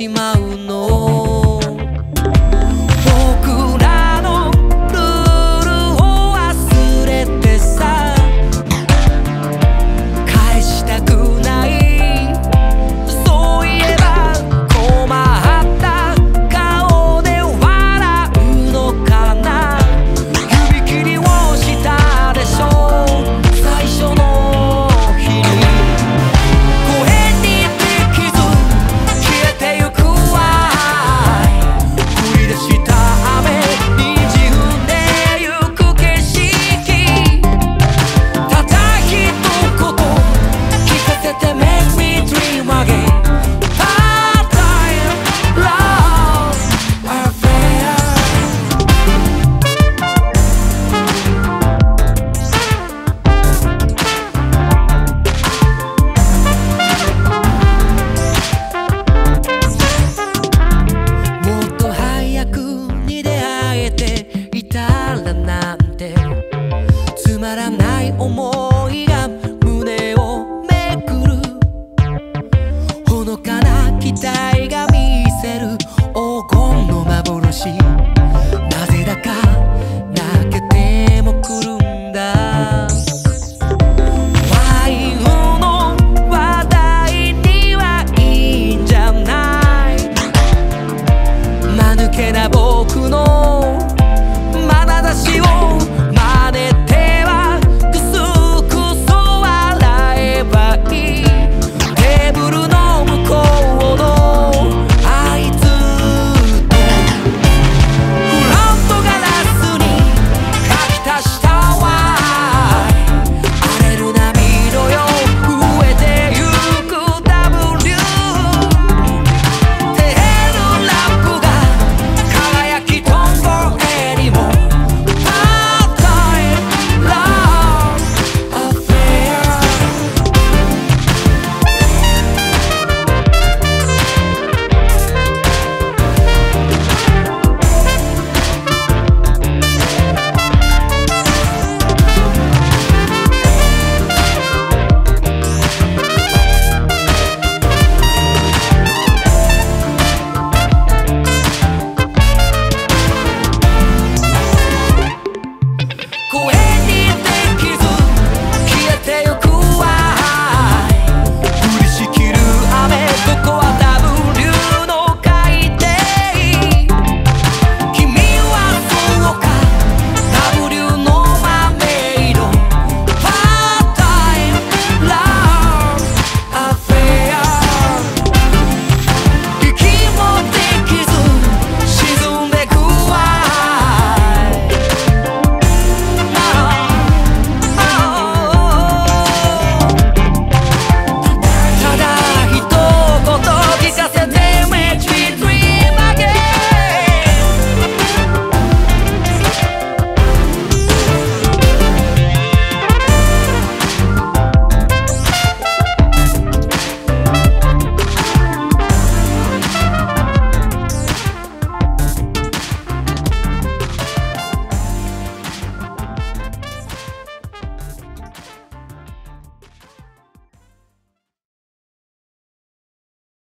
próxima una.